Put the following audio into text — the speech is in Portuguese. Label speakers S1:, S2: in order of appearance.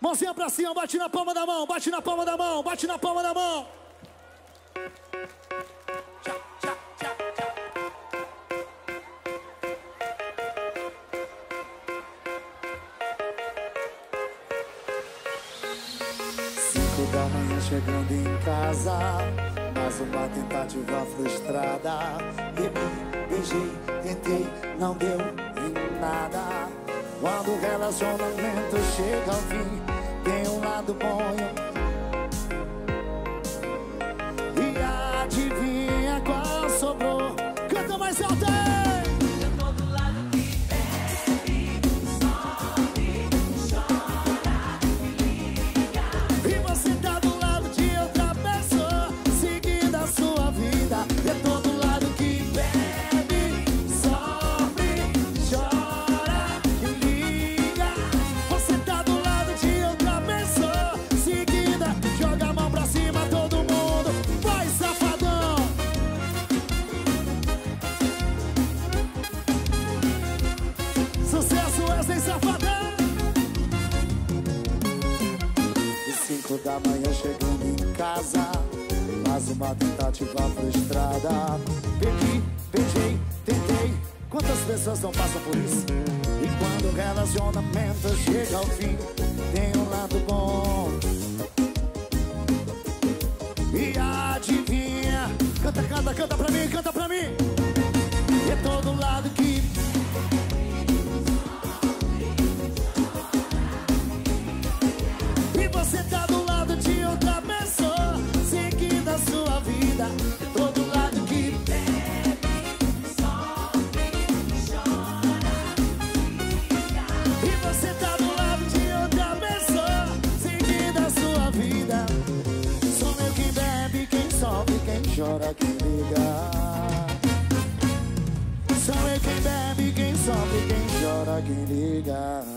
S1: Mãozinha pra cima, bate na palma da mão, bate na palma da mão, bate na palma da mão.
S2: Cinco da manhã chegando em casa Mais uma tentativa frustrada. Bebi, beijei, tentei, não deu em nada. Quando o relacionamento chega ao fim Tem um da manhã chegando em casa. Mais uma tentativa frustrada. Pedi, beijei, tentei. Quantas pessoas não passam por isso? E quando o relacionamento chega ao fim Tem um lado bom.
S1: E adivinha? Canta, canta, canta pra mim, canta pra mim
S2: chora, quem liga. Sou eu quem bebe, quem sofre, quem chora, quem liga